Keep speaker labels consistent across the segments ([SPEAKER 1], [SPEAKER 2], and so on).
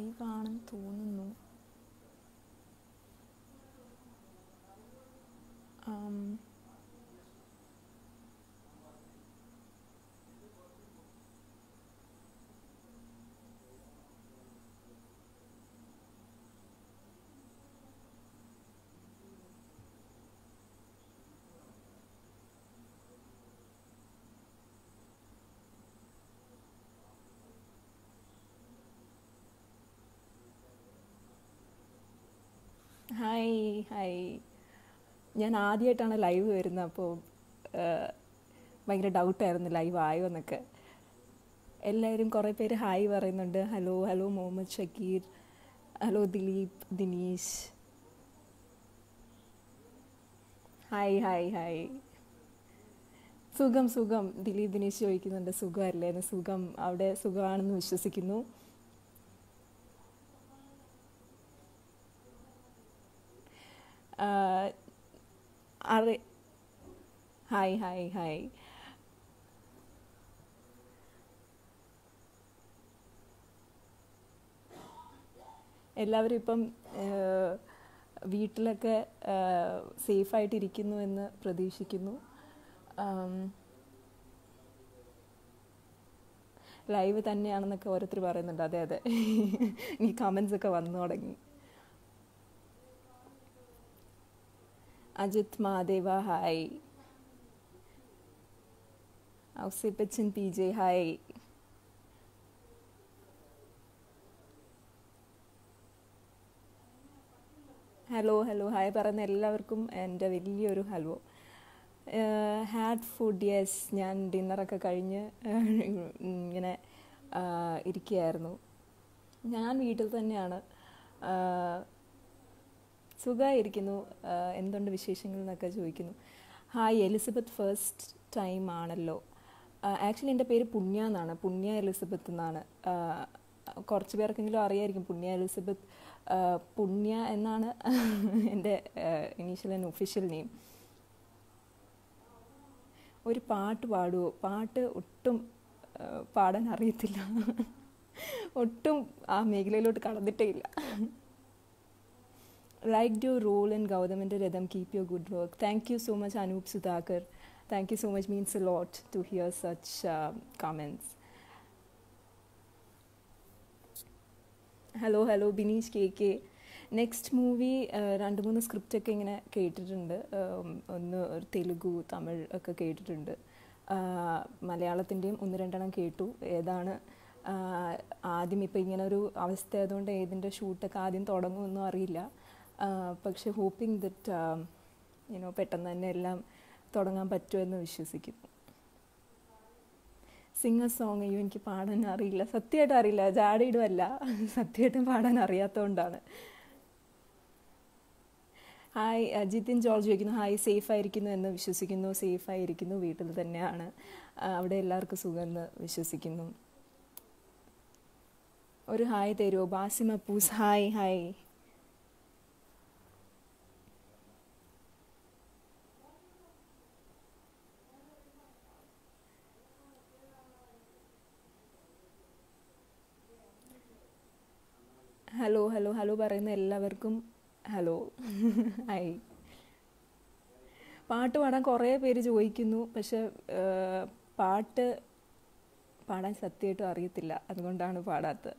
[SPEAKER 1] Live ആണെന്ന് തോന്നുന്നു. ആം, hi hi ഞാൻ ആദ്യമായിട്ടാണ് ലൈവ് വരുന്നത് അപ്പോൾ ഭയങ്കര ഡൗട്ടായിരുന്നു ലൈവ് ആയോ എന്നൊക്കെ. എല്ലാവരും കുറേ പേര് ഹായ് പറയുന്നുണ്ട്. Hello hello Muhammad Shakeer hello Dileep Dineesh hi hi hi സുഖം സുഖം. ദിലീപ് ദിനീഷ് ചോദിക്കുന്നുണ്ട് സുഖമല്ലേ സുഖം അവിടെ സുഖമാണെന്ന് വിശ്വസിക്കുന്നു. അറി ഹായ് ഹായ് ഹായ്. എല്ലാവരും ഇപ്പം വീട്ടിലൊക്കെ സേഫായിട്ടിരിക്കുന്നു എന്ന് പ്രതീക്ഷിക്കുന്നു. ലൈവ് തന്നെയാണെന്നൊക്കെ ഓരോരുത്തർ പറയുന്നുണ്ട്. അതെ അതെ. ഈ കമൻസ് ഒക്കെ വന്നു തുടങ്ങി. Ajith Madeva hi Ousippachan P J hi hello hello hi പറയുന്ന എല്ലാവർക്കും എന്റെ വലിയൊരു ഹലോ ഹാഡ് ഫുഡ് യെസ് ഞാൻ ഡിന്നറൊക്കെ കഴിഞ്ഞ് ഇങ്ങനെ ഇരിക്കുകയായിരുന്നു. ഞാൻ വീട്ടിൽ തന്നെയാണ്. സുഖമായിരിക്കുന്നു എന്തുണ്ട് വിശേഷങ്ങൾ എന്നൊക്കെ ചോദിക്കുന്നു. ഹായ് എലിസബത്ത് ഫസ്റ്റ് ടൈം ആണല്ലോ. ആക്ച്വലി എന്റെ പേര് പുണ്യ എന്നാണ് പുണ്യ എലിസബത്ത് എന്നാണ്. കുറച്ച് പേർക്കെങ്കിലും അറിയായിരിക്കും പുണ്യ എലിസബത്ത് പുണ്യ എന്നാണ് എന്റെ ഇനീഷ്യൽ ആൻഡ് ഒഫീഷ്യൽ നെയിം ഒരു പാട്ട് പാടുമോ പാട്ട് ഒട്ടും പാടാൻ അറിയത്തില്ല. ഒട്ടും ആ മേഖലയിലോട്ട് കടന്നിട്ടേ ഇല്ല. Liked your role in Gautam and Rhythm. Keep your good work. Thank you so much, Anup Sudhakar. Thank you so much. Means a lot to hear such uh, comments. Hello hello Bineesh K K next movie രണ്ട് മൂന്ന് script ഒക്കെ ഇങ്ങനെ കേട്ടിട്ടുണ്ട് ഒന്ന് തെലുഗു തമിഴ് ഒക്കെ കേട്ടിട്ടുണ്ട് മലയാളത്തിന്റെയും ഒന്ന് രണ്ടെണ്ണം കേട്ടു ഏതാണ് ആദ്യം ഇപ്പോൾ ഇങ്ങനെ ഒരു അവസ്ഥ ആയതുകൊണ്ട് ഏതിന്റെ ഷൂട്ടൊക്കെ ആദ്യം തുടങ്ങുമെന്നും അറിയില്ല പക്ഷെ ഹോപ്പിംഗ് ദറ്റ് യുനോ പെട്ടെന്ന് തന്നെ എല്ലാം തുടങ്ങാൻ പറ്റുമെന്ന് വിശ്വസിക്കുന്നു. സിംഗർ സോങ് അയ്യോ എനിക്ക് പാടാൻ അറിയില്ല. സത്യമായിട്ട് അറിയില്ല. ജാടിയിടുമല്ല സത്യമായിട്ടും പാടാൻ അറിയാത്തതുകൊണ്ടാണ് ഹായ് അജിത്തിൻ ജോർജ് ചോദിക്കുന്നു ഹായ് സേഫ് ആയിരിക്കുന്നു എന്ന് വിശ്വസിക്കുന്നു. സേഫ് ആയിരിക്കുന്നു വീട്ടിൽ തന്നെയാണ്. അവിടെ എല്ലാവർക്കും സുഖം എന്ന് വിശ്വസിക്കുന്നു. ഒരു ഹായ് തരുമോ Basima Poos hi hi. Hello hello hello പറയുന്ന എല്ലാവർക്കും ഹലോ. ഹായ്. പാട്ട് പാടാൻ കുറേ പേര് ചോദിക്കുന്നു പക്ഷെ പാട്ട് പാടാൻ സത്യമായിട്ടും അറിയത്തില്ല. അതുകൊണ്ടാണ് പാടാത്തത്.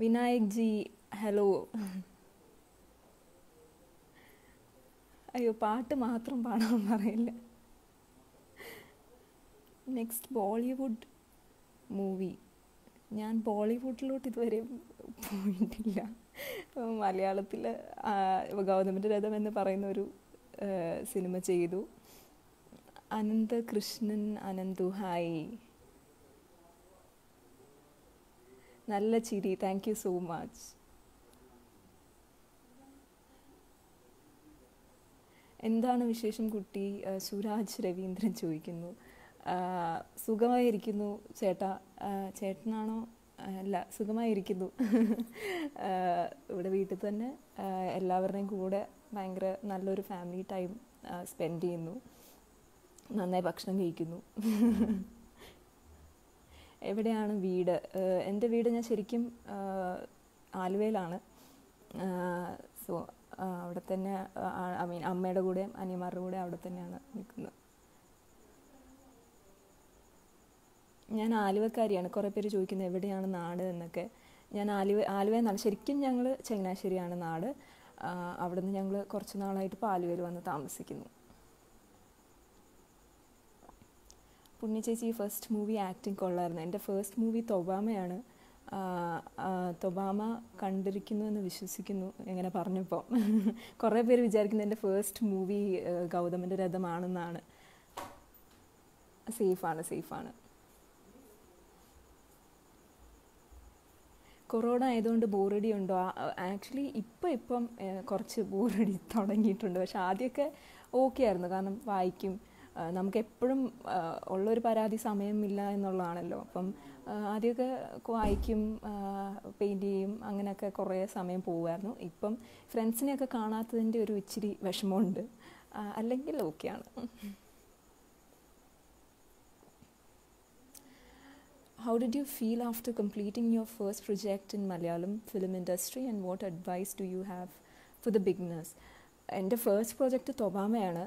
[SPEAKER 1] വിനായക് ജി ഹലോ. അയ്യോ പാട്ട് മാത്രം പാടാൻ പറയില്ല. നെക്സ്റ്റ് ബോളിവുഡ് മൂവി ഞാൻ ബോളിവുഡിലോട്ട് ഇതുവരെ പോയിട്ടില്ല. മലയാളത്തിൽ ഗൗതമിന്റെ രഥം എന്ന് പറയുന്ന ഒരു സിനിമ ചെയ്തു. അനന്ത കൃഷ്ണൻ അനന്തു ഹായ്. നല്ല ചിരി. താങ്ക് യു സോ മച്ച് എന്താണ് വിശേഷം കുട്ടി? സുരാജ് രവീന്ദ്രൻ ചോദിക്കുന്നു. സുഖമായിരിക്കുന്നു ചേട്ടാ. ചേട്ടനാണോ? അല്ല സുഖമായിരിക്കുന്നു. ഇവിടെ വീട്ടിൽ തന്നെ എല്ലാവരുടെയും കൂടെ ഭയങ്കര നല്ലൊരു ഫാമിലി ടൈം സ്പെൻഡ് ചെയ്യുന്നു. നന്നായി ഭക്ഷണം കഴിക്കുന്നു. എവിടെയാണ് വീട്? എന്റെ വീട് ഞാൻ ശരിക്കും ആലുവയിലാണ്. സോ അവിടെ തന്നെ ഐ മീൻ അമ്മയുടെ കൂടെയും അനിയന്മാരുടെ കൂടെയും അവിടെ തന്നെയാണ് നിൽക്കുന്നത്. ഞാൻ ആലുവക്കാരിയാണ്. കുറേ പേര് ചോദിക്കുന്നത് എവിടെയാണ് നാട് എന്നൊക്കെ. ഞാൻ ആലുവ ആലുവ എന്നാണ്. ശരിക്കും ഞങ്ങൾ ചങ്ങനാശ്ശേരിയാണ് നാട്. അവിടെ അവിടുന്ന് ഞങ്ങൾ കുറച്ച് നാളായിട്ട് ഇപ്പോൾ ആലുവയിൽ വന്ന് താമസിക്കുന്നു. പുണ്യ ചേച്ചി ഫസ്റ്റ് മൂവി ആക്ടിങ് കൊള്ളായിരുന്നു. എന്റെ ഫസ്റ്റ് മൂവി തൊബാമയാണ്. തൊബാമ കണ്ടിരിക്കുന്നു എന്ന് വിശ്വസിക്കുന്നു എങ്ങനെ പറഞ്ഞപ്പോൾ കുറേ പേര് വിചാരിക്കുന്നത് എന്റെ ഫസ്റ്റ് മൂവി ഗൗതമന്റെ രഥമാണെന്നാണ്. സേഫാണ് സേഫാണ്. കൊറോണ ആയതുകൊണ്ട് ബോറടി ഉണ്ടോ? ആക്ച്വലി ഇപ്പം ഇപ്പം കുറച്ച് ബോറടി തുടങ്ങിയിട്ടുണ്ട്. പക്ഷെ ആദ്യമൊക്കെ ഓക്കെ ആയിരുന്നു. കാരണം വായിക്കും നമുക്ക് എപ്പോഴും ഉള്ളൊരു പരാതി സമയമില്ല എന്നുള്ളതാണല്ലോ. അപ്പം ആദ്യമൊക്കെ വായിക്കും പെയിന്റ് ചെയ്യും അങ്ങനെയൊക്കെ കുറേ സമയം പോകുമായിരുന്നു ഇപ്പം ഫ്രണ്ട്സിനെയൊക്കെ കാണാത്തതിന്റെ ഒരു ഇച്ചിരി വിഷമമുണ്ട്. അല്ലെങ്കിൽ ഓക്കെയാണ് How did you feel after completing your first project in Malayalam film industry and what advice do you have for the beginners? എന്റെ ഫസ്റ്റ് പ്രോജക്റ്റ് തൊബാമയാണ്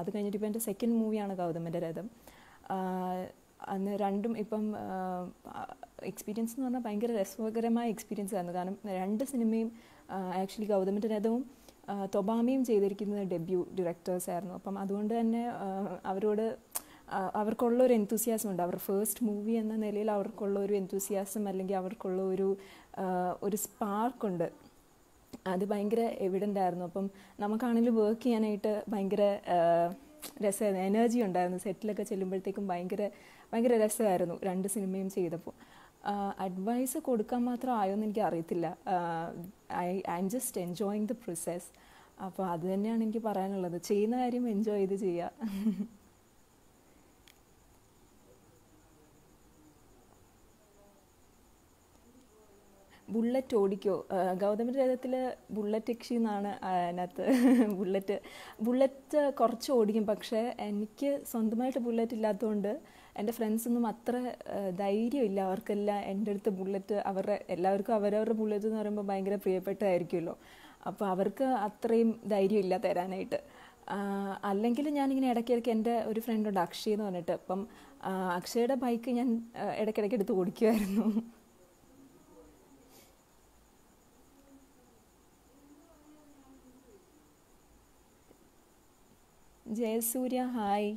[SPEAKER 1] അത് കഴിഞ്ഞിട്ട് ഇപ്പോൾ എന്റെ സെക്കൻഡ് മൂവിയാണ് ഗൗതമന്റെ രഥം. അന്ന് രണ്ടും ഇപ്പം എക്സ്പീരിയൻസ് എന്ന് പറഞ്ഞാൽ ഭയങ്കര രസകരമായ എക്സ്പീരിയൻസ് ആയിരുന്നു. കാരണം രണ്ട് സിനിമയും ആക്ച്വലി ഗൗതമന്റെ രഥവും തൊബാമയും ചെയ്തിരിക്കുന്നത് ഡെബ്യൂ ഡയറക്ടേഴ്സ് ആയിരുന്നു. അപ്പം അതുകൊണ്ട് തന്നെ അവരോട് അവർക്കുള്ള ഒരു എൻതൂസിയാസം ഉണ്ട്. അവർ ഫേസ്റ്റ് മൂവി എന്ന നിലയിൽ അവർക്കുള്ള ഒരു എൻതൂസിയാസം അല്ലെങ്കിൽ അവർക്കുള്ള ഒരു ഒരു സ്പാർക്കുണ്ട് അത് ഭയങ്കര എവിഡന്റ് ആയിരുന്നു. അപ്പം നമുക്കാണെങ്കിലും വർക്ക് ചെയ്യാനായിട്ട് ഭയങ്കര രസമായിരുന്നു എനർജി ഉണ്ടായിരുന്നു. സെറ്റിലൊക്കെ ചെല്ലുമ്പോഴത്തേക്കും ഭയങ്കര ഭയങ്കര രസമായിരുന്നു രണ്ട് സിനിമയും ചെയ്തപ്പോൾ. അഡ്വൈസ് കൊടുക്കാൻ മാത്രം ആയോന്ന് എനിക്ക് അറിയത്തില്ല. I I'm just enjoying the process അപ്പോൾ അത് തന്നെയാണ് എനിക്ക് പറയാനുള്ളത്. ചെയ്യുന്ന കാര്യം എൻജോയ് ചെയ്ത് ചെയ്യുക ബുള്ളറ്റ് ഓടിക്കോ? ഗൗതമ രഥത്തിൽ ബുള്ളറ്റ് യക്ഷി എന്നാണ് അതിനകത്ത് ബുള്ളറ്റ്. ബുള്ളറ്റ് കുറച്ച് ഓടിക്കും പക്ഷേ എനിക്ക് സ്വന്തമായിട്ട് ബുള്ളറ്റ് ഇല്ലാത്തതുകൊണ്ട് എന്റെ ഫ്രണ്ട്സൊന്നും അത്ര ധൈര്യമില്ല. അവർക്കെല്ലാം എന്റെ അടുത്ത് ബുള്ളറ്റ് അവരുടെ എല്ലാവർക്കും അവരവരുടെ ബുള്ളറ്റ് എന്ന് പറയുമ്പോൾ ഭയങ്കര പ്രിയപ്പെട്ടതായിരിക്കുമല്ലോ. അപ്പോൾ അവർക്ക് അത്രയും ധൈര്യമില്ല തരാനായിട്ട്. അല്ലെങ്കിൽ ഞാനിങ്ങനെ ഇടയ്ക്കിടയ്ക്ക് എന്റെ ഒരു ഫ്രണ്ടുണ്ട് അക്ഷയ് എന്ന് പറഞ്ഞിട്ട്. അപ്പം അക്ഷയുടെ ബൈക്ക് ഞാൻ ഇടയ്ക്കിടയ്ക്ക് എടുത്ത് ഓടിക്കുമായിരുന്നു. ജയസൂര്യ ഹായ്.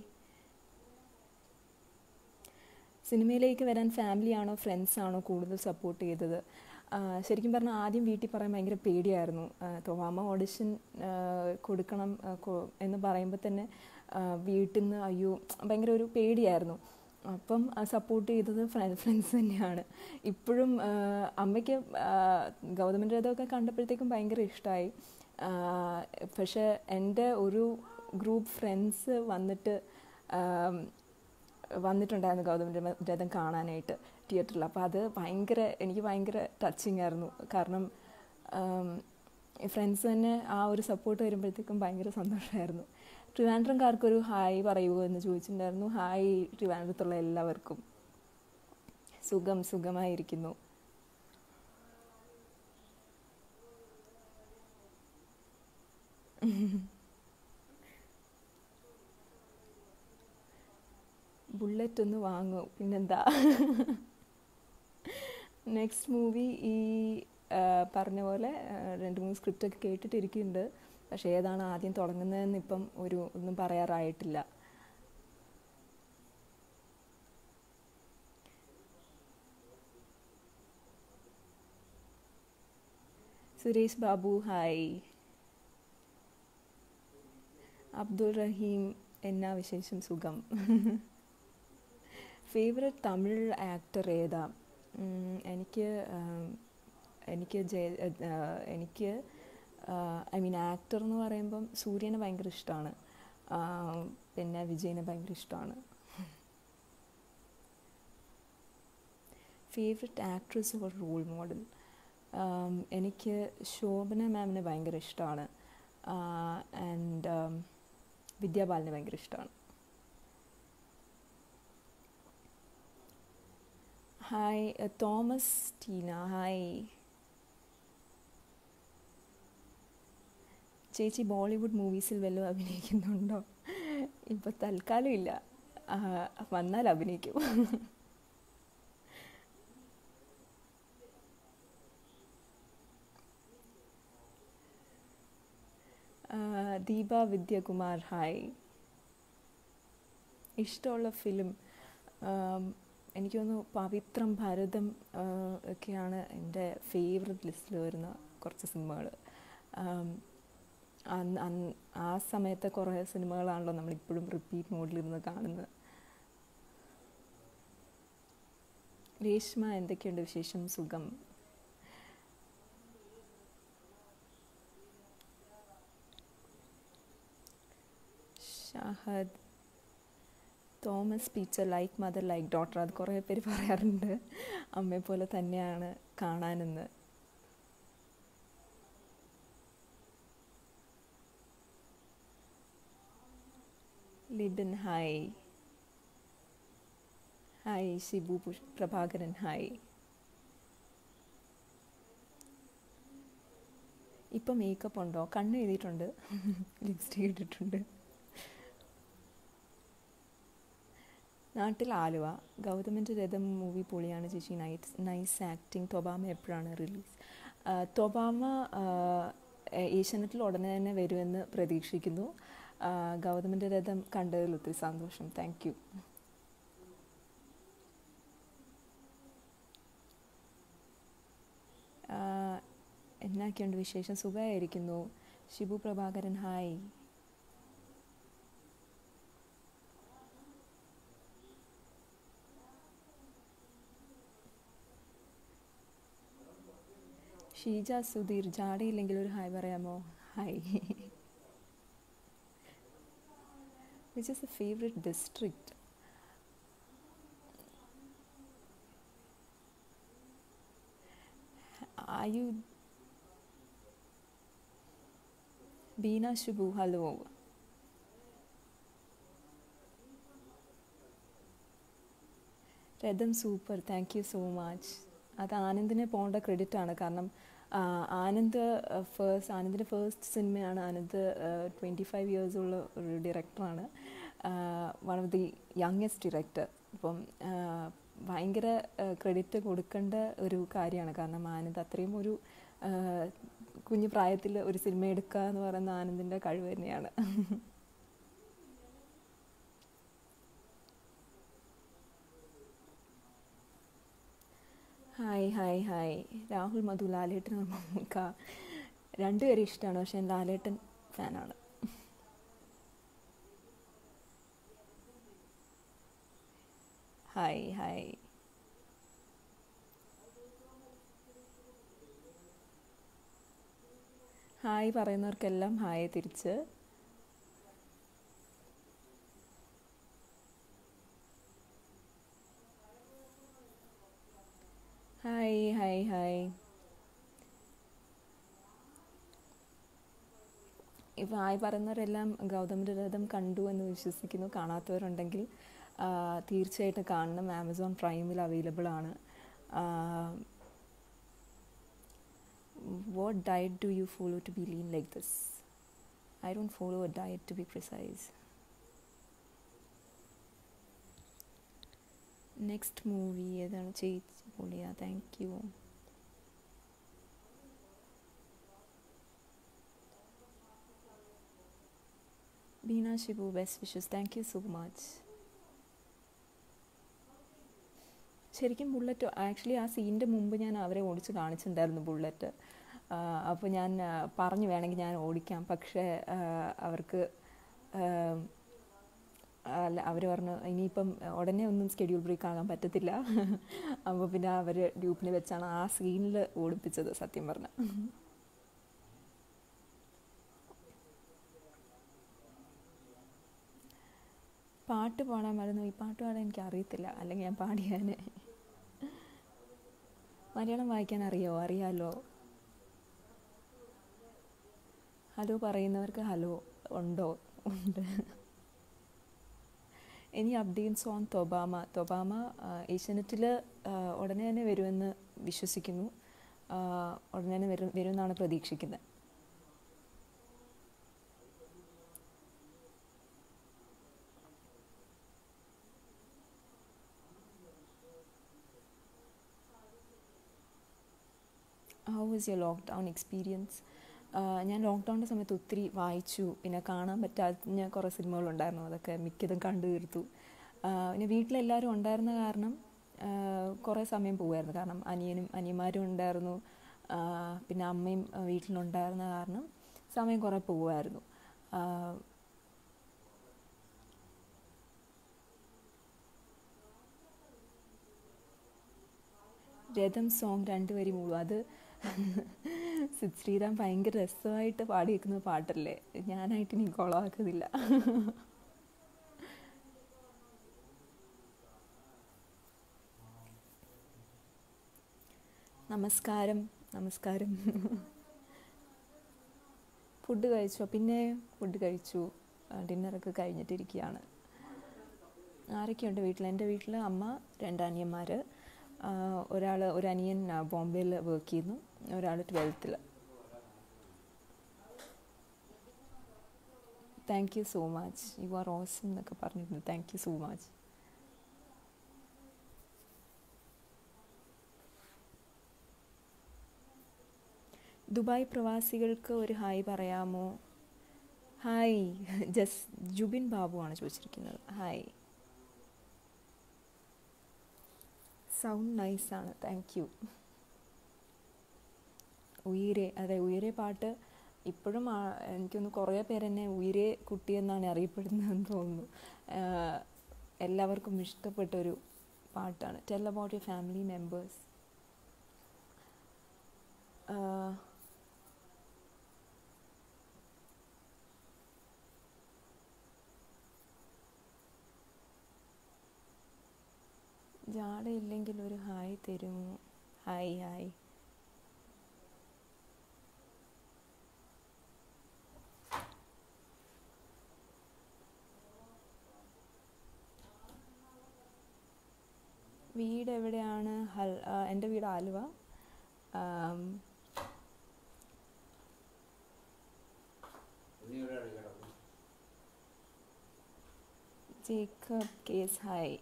[SPEAKER 1] സിനിമയിലേക്ക് വരാൻ ഫാമിലിയാണോ ഫ്രണ്ട്സാണോ കൂടുതൽ സപ്പോർട്ട് ചെയ്തത്? ശരിക്കും പറഞ്ഞാൽ ആദ്യം വീട്ടിൽ പറയാൻ ഭയങ്കര പേടിയായിരുന്നു. തോവാമ ഓഡിഷൻ കൊടുക്കണം എന്ന് പറയുമ്പോൾ തന്നെ വീട്ടിൽ നിന്ന് അയ്യോ ഭയങ്കര ഒരു പേടിയായിരുന്നു. അപ്പം സപ്പോർട്ട് ചെയ്തത് ഫ്രണ്ട്സ് തന്നെയാണ്. ഇപ്പോഴും അമ്മയ്ക്ക് ഗൗതമൻ രഥമൊക്കെ കണ്ടപ്പോഴത്തേക്കും ഭയങ്കര ഇഷ്ടമായി പക്ഷേ എന്റെ ഒരു ഗ്രൂപ്പ് ഫ്രണ്ട്സ് വന്നിട്ട് വന്നിട്ടുണ്ടായിരുന്നു ഗൗതമ രഥം കാണാനായിട്ട് തിയേറ്ററിൽ അപ്പോൾ അത് ഭയങ്കര എനിക്ക് ഭയങ്കര ടച്ചിങ് ആയിരുന്നു. കാരണം ഫ്രണ്ട്സ് തന്നെ ആ ഒരു സപ്പോർട്ട് വരുമ്പോഴത്തേക്കും ഭയങ്കര സന്തോഷമായിരുന്നു ട്രിവാൻഡ്രംകാർക്കൊരു ഹായ് പറയുമോ എന്ന് ചോദിച്ചിട്ടുണ്ടായിരുന്നു. ഹായ് ട്രിവാൻഡ്രത്തുള്ള എല്ലാവർക്കും. സുഖം സുഖമായിരിക്കുന്നു. ബുള്ളറ്റ് ഒന്ന് വാങ്ങൂ. പിന്നെന്താ? നെക്സ്റ്റ് മൂവി ഈ പറഞ്ഞ പോലെ രണ്ട് മൂന്ന് സ്ക്രിപ്റ്റൊക്കെ കേട്ടിട്ടിരിക്കുന്നുണ്ട്. പക്ഷേ ഏതാണ് ആദ്യം തുടങ്ങുന്നതെന്ന് ഇപ്പം ഒരു ഒന്നും പറയാറായിട്ടില്ല. സുരേഷ് ബാബു ഹായ്. അബ്ദുൾ റഹീം എന്നാ വിശേഷം? സുഖം. ഫേവററ്റ് തമിഴ് ആക്ടർ ഏതാ? എനിക്ക് എനിക്ക് ജയ എനിക്ക് ഐ മീൻ ആക്ടർ എന്ന് പറയുമ്പം സൂര്യനെ ഭയങ്കര ഇഷ്ടമാണ് പിന്നെ വിജയനെ ഭയങ്കര ഇഷ്ടമാണ് favourite actress or role model എനിക്ക് ശോഭന മാമിനെ ഭയങ്കര ഇഷ്ടമാണ് ആൻഡ് വിദ്യാബാലിനെ ഭയങ്കര ഇഷ്ടമാണ് ഹായ് തോമസ് ടീന ഹായ് ചേച്ചി ബോളിവുഡ് മൂവീസിൽ വല്ലതും അഭിനയിക്കുന്നുണ്ടോ? ഇപ്പോൾ തൽക്കാലം ഇല്ല. വന്നാൽ അഭിനയിക്കും. ദീപ വിദ്യകുമാർ ഹായ് ഇഷ്ടമുള്ള ഫിലിം എനിക്ക് തോന്നുന്നു പവിത്രം ഭാരതം ഒക്കെയാണ് എന്റെ ഫേവററ്റ് ലിസ്റ്റിൽ വരുന്ന കുറച്ച് സിനിമകൾ ആ സമയത്തെ കുറേ സിനിമകളാണല്ലോ നമ്മളിപ്പോഴും റിപ്പീറ്റ് മോഡിലിരുന്ന് കാണുന്നത്. രേഷ്മ എന്തൊക്കെയുണ്ട് വിശേഷം? സുഖം. ഷാഹദ് തോമസ് പീച്ചർ ലൈക്ക് മദർ ലൈക്ക് ഡോട്ടർ അത് കുറേ പേര് പറയാറുണ്ട്. അമ്മയെ പോലെ തന്നെയാണ് കാണാനെന്ന്. Libin hi hi Shibu Prabhakaran hi ഇപ്പം മേക്കപ്പ് ഉണ്ടോ? കണ്ണ് എഴുതിയിട്ടുണ്ട്. ലിപ്സ്റ്റിക് ഇട്ടിട്ടുണ്ട്. നാട്ടിൽ ആലുവ ഗൗതമിന്റെ രഥം മൂവി പൊളിയാണ് ചേച്ചി. Night nice acting. തൊബാമ എപ്പോഴാണ് റിലീസ്? തൊബാമ ഏഷ്യാനെറ്റിൽ ഉടനെ തന്നെ വരുമെന്ന് പ്രതീക്ഷിക്കുന്നു. ഗൗതമിന്റെ രഥം കണ്ടതിൽ ഒത്തിരി സന്തോഷം. താങ്ക് യു എന്നൊക്കെയുണ്ട് വിശേഷം? സുഖമായിരിക്കുന്നു. ഷിബു പ്രഭാകരൻ ഹായ് ഷീജ സുധീർ ജാടയില്ലെങ്കിൽ ഒരു ഹായ് പറയാമോ? Hi. Which is a favourite district are you Beena Shubhu hello രഥം super thank you so much അത് ആനന്ദിനെ പോകേണ്ട ക്രെഡിറ്റ് ആണ്. കാരണം ആനന്ദ് ഫേസ്റ്റ് ആനന്ദിന്റെ ഫേസ്റ്റ് സിനിമയാണ് ആനന്ദ് ട്വന്റി ഫൈവ് ഇയേഴ്സ് ഉള്ള ഒരു ഡയറക്ടറാണ് one of the youngest director അപ്പം ഭയങ്കര ക്രെഡിറ്റ് കൊടുക്കേണ്ട ഒരു കാര്യമാണ്. കാരണം ആനന്ദ് അത്രയും ഒരു കുഞ്ഞു പ്രായത്തിൽ ഒരു സിനിമ എടുക്കുക എന്ന് പറയുന്ന ആനന്ദിന്റെ കഴിവ് തന്നെയാണ്. Hi hi hi. Rahul Madhu Lalettan Mammookka രണ്ടുപേരും ഇഷ്ടമാണ് പക്ഷെ ഞാൻ ലാലേട്ടൻ ഫാനാണ്. Hi hi. ഹായ് പറയുന്നവർക്കെല്ലാം ഹായ് തിരിച്ച്. ഹായ് ഹായ് ഹായ് ഇപ്പോൾ ആയി പറയുന്നവരെല്ലാം ഗൗതമിന്റെ രഥം കണ്ടു എന്ന് വിശ്വസിക്കുന്നു. കാണാത്തവരുണ്ടെങ്കിൽ തീർച്ചയായിട്ടും കാണണം. ആമസോൺ പ്രൈമിൽ അവൈലബിൾ ആണ്. What diet do you follow to be lean like this I don't follow a diet to be precise next movie ഏതാണ്? ചേച്ചി പൊളിയാ thank you Beena Shibu best wishes thank you so much ശരിക്കും bullet actually ആ സീനിന്റെ മുമ്പ് ഞാൻ അവരെ ഓടിച്ച് കാണിച്ചിട്ടുണ്ടായിരുന്നു ബുള്ളറ്റ് അപ്പോൾ ഞാൻ പറഞ്ഞു വേണമെങ്കിൽ ഞാൻ ഓടിക്കാം. പക്ഷേ അവർക്ക് അല്ല അവർ പറഞ്ഞു ഇനിയിപ്പം ഉടനെ ഒന്നും സ്കെഡ്യൂൾ ബ്രേക്ക് ആകാൻ പറ്റത്തില്ല. അപ്പോൾ പിന്നെ അവർ ഡ്യൂപ്പിനെ വെച്ചാണ് ആ സീനിൽ ഓടിപ്പിച്ചത് സത്യം പറഞ്ഞ. പാട്ട് പാടാൻ മറന്നു ഈ പാട്ട് പാടാൻ എനിക്ക് അറിയത്തില്ല. അല്ലെങ്കിൽ ഞാൻ പാടിയാന്. മലയാളം വായിക്കാൻ അറിയോ? അറിയാലോ? ഹലോ പറയുന്നവർക്ക് ഹലോ ഉണ്ടോ? ഉണ്ട്. Any updates on Thobama. Thobama ഏഷ്യാനെറ്റിൽ ഉടനെ തന്നെ വരുമെന്ന് വിശ്വസിക്കുന്നു. ഉടനെ തന്നെ വരും വരുമെന്നാണ് പ്രതീക്ഷിക്കുന്നത്. How is your lockdown experience ഞാൻ ലോക്ക്ഡൗണിന്റെ സമയത്ത് ഒത്തിരി വായിച്ചു. പിന്നെ കാണാൻ പറ്റാത്ത കുറേ സിനിമകളുണ്ടായിരുന്നു. അതൊക്കെ മിക്കതും കണ്ടു തീർത്തു. പിന്നെ വീട്ടിലെല്ലാവരും ഉണ്ടായിരുന്ന കാരണം കുറേ സമയം പോകുമായിരുന്നു കാരണം അനിയനും അനിയന്മാരും ഉണ്ടായിരുന്നു. പിന്നെ അമ്മയും വീട്ടിലുണ്ടായിരുന്ന കാരണം സമയം കുറേ പോകുമായിരുന്നു രഥം സോങ് രണ്ട് വരി മൂളും അത് സിദ് ശ്രീറാം ഭയങ്കര രസമായിട്ട് പാടി വെക്കുന്ന പാട്ടല്ലേ? ഞാനായിട്ട് ഇനി കുളമാക്കുന്നില്ല നമസ്കാരം നമസ്കാരം. ഫുഡ് കഴിച്ചോ? പിന്നെ ഫുഡ് കഴിച്ചു. ഡിന്നറൊക്കെ കഴിഞ്ഞിട്ടിരിക്കുകയാണ്. ആരൊക്കെയുണ്ട് വീട്ടിൽ എന്റെ വീട്ടിൽ അമ്മ രണ്ട് അനിയന്മാർ ഒരാൾ ഒരു അനിയൻ ബോംബെയിൽ വർക്ക് ചെയ്യുന്നു. ഒരാൾ ട്വൽത്തിൽ thank you so much you are awesome എന്നൊക്കെ പറഞ്ഞിരുന്നു. Thank you so much Dubai പ്രവാസികൾക്ക് ഒരു ഹായ് പറയാമോ? ഹായ് ജസ് ജുബിൻ ബാബു ആണ് ചോദിച്ചിരിക്കുന്നത്. ഹായ് സൗണ്ട് നൈസാണ് താങ്ക് യു ഉയരെ അതെ ഉയരെ പാട്ട് ഇപ്പോഴും എനിക്കൊന്ന് കുറേ പേരെന്നെ ഉയരെ കുട്ടി എന്നാണ് അറിയപ്പെടുന്നതെന്ന് തോന്നുന്നു. എല്ലാവർക്കും ഇഷ്ടപ്പെട്ടൊരു പാട്ടാണ്. Tell about your family members ജാടയില്ലെങ്കിൽ ഒരു ഹായ് തരുമോ? Hi hi. വീട് എവിടെയാണ്? ഹൽ എന്റെ വീട് ആലുവ. ജേക്കബ് കേസ് ഹായ്.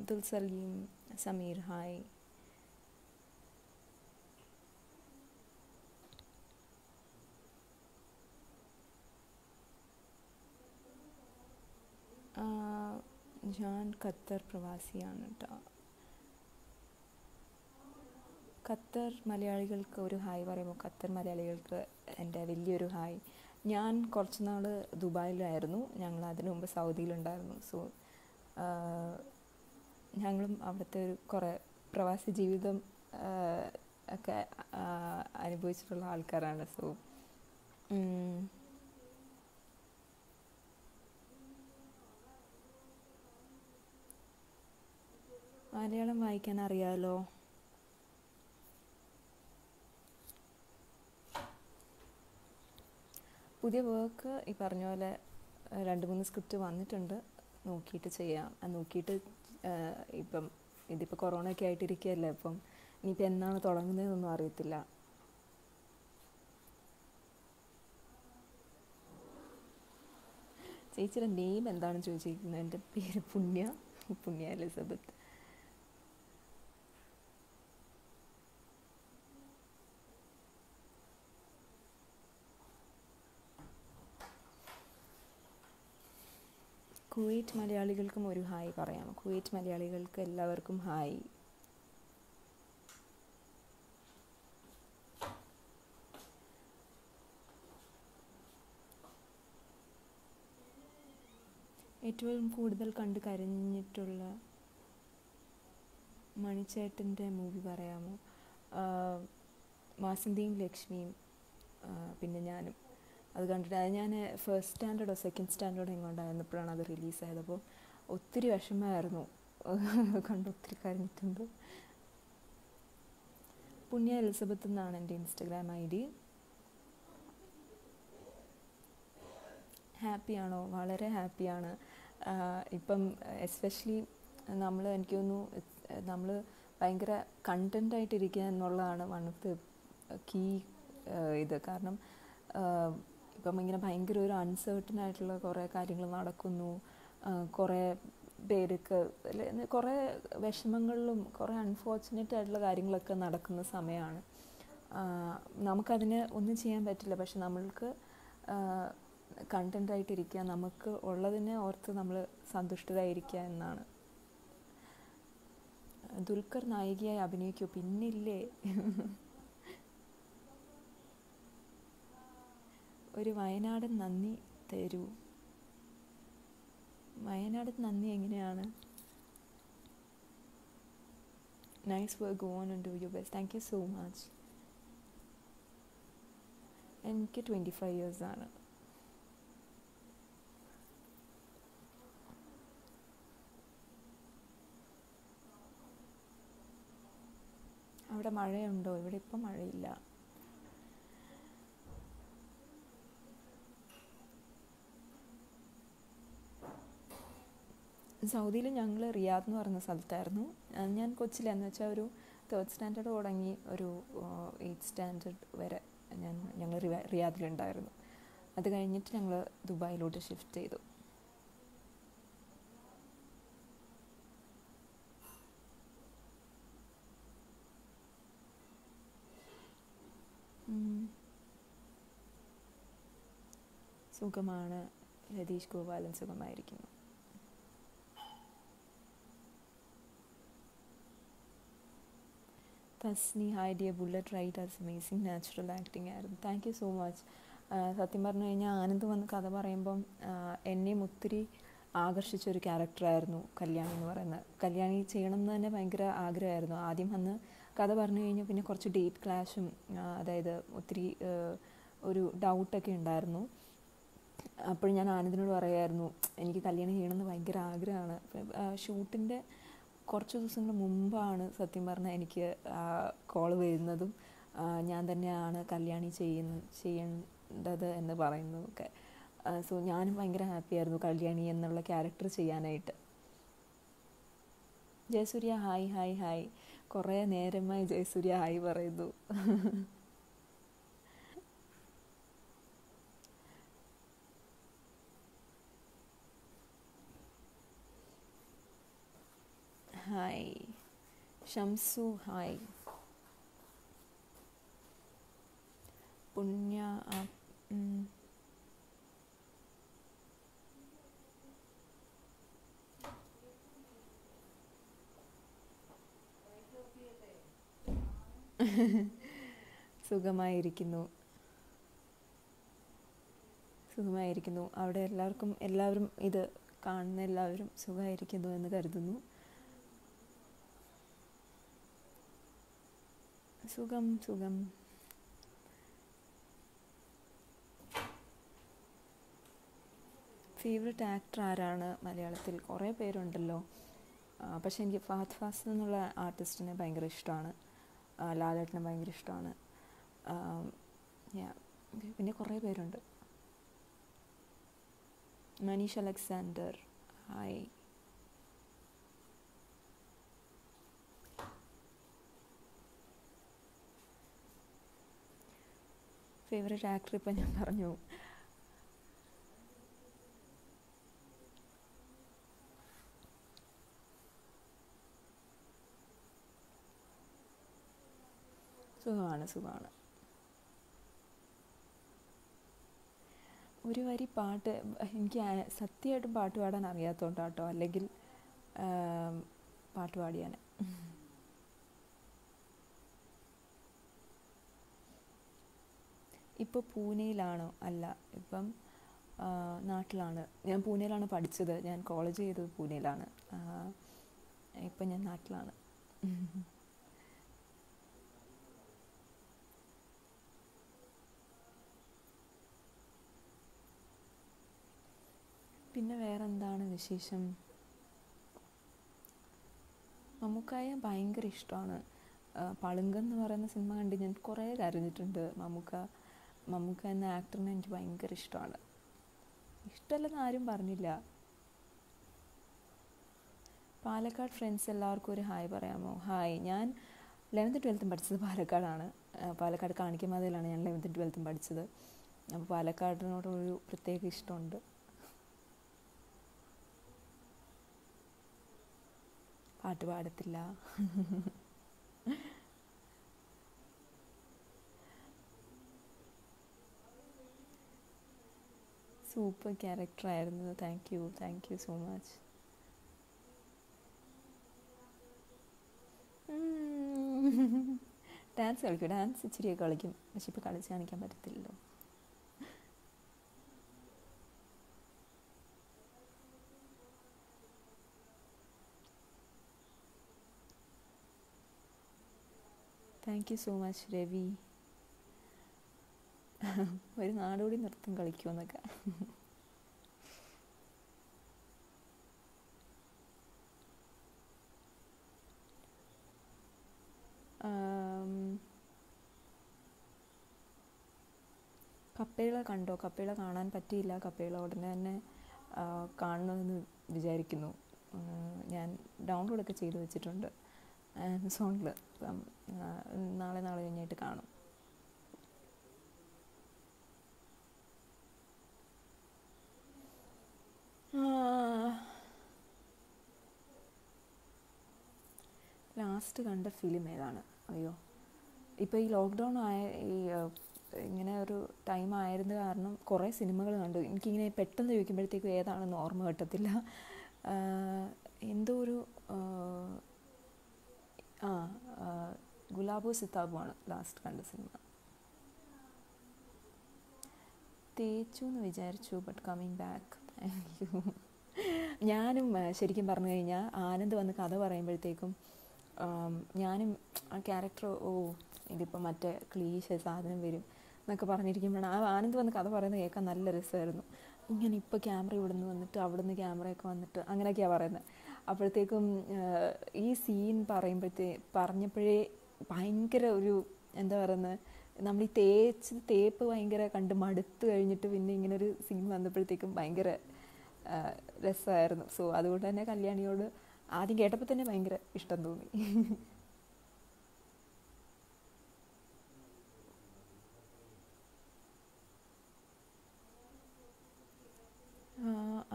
[SPEAKER 1] അബ്ദുൽ സലീം സമീർ ഹായ്. ഞാൻ ഖത്തർ പ്രവാസിയാണ് കേട്ടോ ഖത്തർ മലയാളികൾക്ക് ഒരു ഹായ് പറയുമ്പോൾ ഖത്തർ മലയാളികൾക്ക് എന്റെ വലിയൊരു ഹായ്. ഞാൻ കുറച്ച് നാൾ ദുബായിലായിരുന്നു. ഞങ്ങൾ അതിനു മുമ്പ് സൗദിയിലുണ്ടായിരുന്നു. സോ ഞങ്ങളും അവിടുത്തെ ഒരു കുറേ പ്രവാസി ജീവിതം ഒക്കെ അനുഭവിച്ചിട്ടുള്ള ആൾക്കാരാണ്. സോ മലയാളം വായിക്കാൻ അറിയാലോ? പുതിയ വർക്ക് ഈ പറഞ്ഞ പോലെ രണ്ട് മൂന്ന് സ്ക്രിപ്റ്റ് വന്നിട്ടുണ്ട്. നോക്കിയിട്ട് ചെയ്യാം. നോക്കിയിട്ട് ഇപ്പം ഇതിപ്പോൾ കൊറോണ ഒക്കെ ആയിട്ടിരിക്കുകയല്ലേ അപ്പം ഇനിയിപ്പോൾ എന്നാണ് തുടങ്ങുന്നതെന്നൊന്നും അറിയത്തില്ല. ചേച്ചിയുടെ നെയിം എന്താണെന്ന് ചോദിച്ചിരിക്കുന്നത്? എന്റെ പേര് പുണ്യ പുണ്യ എലിസബത്ത്. കുവൈറ്റ് മലയാളികൾക്കും ഒരു ഹായ് പറയാം. കുവൈറ്റ് മലയാളികൾക്ക് എല്ലാവർക്കും ഹായ്. ഏറ്റവും കൂടുതൽ കണ്ട് കരഞ്ഞിട്ടുള്ള മണിച്ചേട്ടന്റെ മൂവി പറയാമോ? വാസന്തിയും ലക്ഷ്മിയും പിന്നെ ഞാനും. അത് കണ്ടിട്ട് അത് ഞാൻ ഫസ്റ്റ് സ്റ്റാൻഡേർഡോ സെക്കൻഡ് സ്റ്റാൻഡേർഡോ എങ്ങോട്ടായിരുന്നപ്പോഴാണ് അത് റിലീസായത് അപ്പോൾ ഒത്തിരി വിഷമമായിരുന്നു. കണ്ട് ഒത്തിരി കരഞ്ഞിട്ടുണ്ട്. പുണ്യ എലിസബത്ത് എന്നാണ് എന്റെ ഇൻസ്റ്റഗ്രാം ഐ ഡി ഹാപ്പിയാണോ വളരെ ഹാപ്പിയാണ് ഇപ്പം എസ്പെഷ്യലി നമ്മൾ എനിക്ക് തോന്നുന്നു നമ്മൾ ഭയങ്കര കണ്ടന്റായിട്ടിരിക്കുക എന്നുള്ളതാണ് വൺ ഓഫ് ദ കീ ഇത്. കാരണം ഇപ്പം ഇങ്ങനെ ഭയങ്കര ഒരു അൺസേർട്ടൺ ആയിട്ടുള്ള കുറേ കാര്യങ്ങൾ നടക്കുന്നു. കുറേ പേർക്ക് കുറേ വിഷമങ്ങളിലും കുറേ അൺഫോർച്ചുനേറ്റ് ആയിട്ടുള്ള കാര്യങ്ങളൊക്കെ നടക്കുന്ന സമയമാണ് നമുക്കതിന് ഒന്നും ചെയ്യാൻ പറ്റില്ല. പക്ഷെ നമ്മൾക്ക് കണ്ടന്റ് ആയിട്ടിരിക്കുക നമുക്ക് ഉള്ളതിനെ ഓർത്ത് നമ്മൾ സന്തുഷ്ടരായിരിക്കുക എന്നാണ്. ദുൽഖർ നായികയായി അഭിനയിക്കൂ. പിന്നില്ലേ? ഒരു വയനാടൻ നന്ദി തരൂ. വയനാടൻ നന്ദി എങ്ങനെയാണ്? Nice work go on and do your best thank you so much എനിക്ക് ട്വന്റി ഫൈവ് ഇയേഴ്സ് ആണ്. അവിടെ മഴയുണ്ടോ? ഇവിടെ ഇപ്പം മഴയില്ല. സൗദിയിൽ ഞങ്ങൾ റിയാദ് എന്ന് പറയുന്ന സ്ഥലത്തായിരുന്നു. ഞാൻ കൊച്ചിലെന്ന് വെച്ചാൽ ഒരു തേർഡ് സ്റ്റാൻഡേർഡ് തുടങ്ങി ഒരു എയ്ത്ത് സ്റ്റാൻഡേർഡ് വരെ ഞാൻ ഞങ്ങൾ റിയാദിലുണ്ടായിരുന്നു. അത് കഴിഞ്ഞിട്ട് ഞങ്ങൾ ദുബായിലോട്ട് ഷിഫ്റ്റ് ചെയ്തു. സുഖമാണ്. രതീഷ് ഗോപാലൻ സുഖമായിരിക്കുന്നു. Thasni hi Diya bullet right as amazing natural acting ആയിരുന്നു. Thank you so much. സത്യം പറഞ്ഞു കഴിഞ്ഞാൽ ആനന്ദ് വന്ന് കഥ പറയുമ്പം എന്നെയും ഒത്തിരി ആകർഷിച്ച ഒരു ക്യാരക്ടറായിരുന്നു കല്യാണി എന്ന് പറയുന്നത്. കല്യാണി ചെയ്യണം എന്ന് തന്നെ ഭയങ്കര ആഗ്രഹമായിരുന്നു. ആദ്യം അന്ന് കഥ പറഞ്ഞു കഴിഞ്ഞാൽ പിന്നെ കുറച്ച് ഡേറ്റ് ക്ലാഷും അതായത് ഒത്തിരി ഒരു ഡൗട്ടൊക്കെ ഉണ്ടായിരുന്നു. അപ്പോഴും ഞാൻ ആനന്ദിനോട് പറയായിരുന്നു എനിക്ക് കല്യാണം ചെയ്യണമെന്ന് ഭയങ്കര ആഗ്രഹമാണ്. ഷൂട്ടിന്റെ കുറച്ച് ദിവസങ്ങൾ മുമ്പാണ് സത്യം പറഞ്ഞാൽ എനിക്ക് കോൾ വരുന്നതും ഞാൻ തന്നെയാണ് കല്യാണി ചെയ്യുന്ന ചെയ്യേണ്ടത് എന്ന് പറയുന്നതൊക്കെ. സോ ഞാനും ഭയങ്കര ഹാപ്പിയായിരുന്നു കല്യാണി എന്നുള്ള ക്യാരക്ടർ ചെയ്യാനായിട്ട്. ജയസൂര്യ ഹായ് ഹായ് ഹായ് കുറേ നേരമായി ജയസൂര്യ ഹായ് പറയുന്നു. ഹായ്. ഷംസു ഹായ്. പുണ്യ സുഖമായിരിക്കുന്നു. സുഖമായിരിക്കുന്നു. അവിടെ എല്ലാവർക്കും എല്ലാവരും ഇത് കാണുന്ന എല്ലാവരും സുഖമായിരിക്കുന്നു എന്ന് കരുതുന്നു. സുഖം സുഖം. ഫേവററ്റ് ആക്ടർ ആരാണ് മലയാളത്തിൽ? കുറേ പേരുണ്ടല്ലോ. പക്ഷേ എനിക്ക് ഫഹദ് ഫാസ് എന്നുള്ള ആർട്ടിസ്റ്റിനെ ഭയങ്കര ഇഷ്ടമാണ്. ലാലേട്ടനെ ഭയങ്കര ഇഷ്ടമാണ്. പിന്നെ കുറേ പേരുണ്ട്. Maneesh Alexander. Hi favourite actor ഇപ്പം ഞാൻ പറഞ്ഞു സുഖമാണ് സുഖമാണ്. ഒരു വരി പാട്ട് എനിക്ക് സത്യമായിട്ടും പാട്ട് പാടാൻ അറിയാത്തതുകൊണ്ടാട്ടോ അല്ലെങ്കിൽ പാട്ട് പാടിയാൻ ഇപ്പോൾ പൂനെയിലാണോ? അല്ല ഇപ്പം നാട്ടിലാണ്. ഞാൻ പൂനെയിലാണ് പഠിച്ചത്. ഞാൻ കോളേജ് ചെയ്തത് പൂനെയിലാണ്. ഇപ്പം ഞാൻ നാട്ടിലാണ്. പിന്നെ വേറെ എന്താണ് വിശേഷം? മമ്മൂക്കായ ഭയങ്കര ഇഷ്ടമാണ്. പളുങ്കെന്ന് പറയുന്ന സിനിമ കണ്ട് ഞാൻ കുറേ കരഞ്ഞിട്ടുണ്ട്. മമ്മൂക്ക മമ്മൂക്ക എന്ന ആക്ടറിനെ എനിക്ക് ഭയങ്കര ഇഷ്ടമാണ്. ഇഷ്ടമല്ലെന്ന് ആരും പറഞ്ഞില്ല. പാലക്കാട് ഫ്രണ്ട്സ് എല്ലാവർക്കും ഒരു ഹായ് പറയാമോ? ഹായ് ഞാൻ ലെവൻത്ത് ട്വൽത്തും പഠിച്ചത് പാലക്കാടാണ്. പാലക്കാട് കാണിക്കമാതയിലാണ് ഞാൻ ലെവൻത്തും ട്വൽത്തും പഠിച്ചത്. അപ്പോൾ പാലക്കാടിനോടൊരു പ്രത്യേക ഇഷ്ടമുണ്ട്. പാട്ട് പാടത്തില്ല. Super ക്യാരക്ടറായിരുന്നു thank you thank you so much dance കളിക്കും. ഡാൻസ് ഇച്ചിരിയൊക്കെ കളിക്കും. പക്ഷെ ഇപ്പോൾ കളിച്ച് കാണിക്കാൻ പറ്റത്തില്ലല്ലോ. Thank you so much Ravi ഒരു നാടോടി നൃത്തം കളിക്കുമെന്നൊക്കെ കപ്പയിള കണ്ടോ? കപ്പേള കാണാൻ പറ്റിയില്ല. കപ്പേള ഉടനെ തന്നെ കാണണമെന്ന് വിചാരിക്കുന്നു. ഞാൻ ഡൗൺലോഡൊക്കെ ചെയ്ത് വെച്ചിട്ടുണ്ട്. ആമസോണിൽ നാളെ നാളെ കഴിഞ്ഞിട്ട് കാണും. ലാസ്റ്റ് കണ്ട ഫിലിം ഏതാണ്? അയ്യോ. ഇപ്പോൾ ഈ ലോക്ക്ഡൗൺ ആയ ഈ ഇങ്ങനെ ഒരു ടൈം ആയിരുന്നത് കാരണം കുറേ സിനിമകൾ കണ്ടു. എനിക്കിങ്ങനെ പെട്ടെന്ന് ചോദിക്കുമ്പോഴത്തേക്കും ഏതാണെന്ന് ഓർമ്മ കിട്ടത്തില്ല. എന്തോ ഒരു ആ, ഗുലാബോ സിത്താബുമാണ് ലാസ്റ്റ് കണ്ട സിനിമ തേച്ചു എന്ന് വിചാരിച്ചു ബട്ട് കമ്മിങ് ബാക്ക് ഞാനും ശരിക്കും പറഞ്ഞു കഴിഞ്ഞാൽ ആനന്ദ് വന്ന് കഥ പറയുമ്പോഴത്തേക്കും ഞാനും ആ ക്യാരക്ടർ ഓ ഇതിപ്പോൾ മറ്റേ ക്ലീശ സാധനം വരും എന്നൊക്കെ പറഞ്ഞിരിക്കുമ്പോഴാണ്. ആ ആനന്ദ് വന്ന് കഥ പറയുന്നത് കേൾക്കാൻ നല്ല രസമായിരുന്നു. ഇങ്ങനെ ഇപ്പോൾ ക്യാമറ ഇവിടെ നിന്ന് വന്നിട്ട് അവിടെ നിന്ന് ക്യാമറയൊക്കെ വന്നിട്ട് അങ്ങനെയൊക്കെയാണ് പറയുന്നത്. അപ്പോഴത്തേക്കും ഈ സീൻ പറയുമ്പോഴത്തേ പറഞ്ഞപ്പോഴേ ഭയങ്കര ഒരു എന്താ പറയുന്നത് നമ്മൾ ഈ തേച്ച് തേപ്പ് ഭയങ്കര കണ്ട് മടുത്തു കഴിഞ്ഞിട്ട് പിന്നെ ഇങ്ങനെ ഒരു സീൻ വന്നപ്പോഴത്തേക്കും ഭയങ്കര രസമായിരുന്നു. സോ അതുകൊണ്ട് തന്നെ കല്യാണിയോട് ആദ്യം കേട്ടപ്പോൾ തന്നെ ഭയങ്കര ഇഷ്ടം തോന്നി.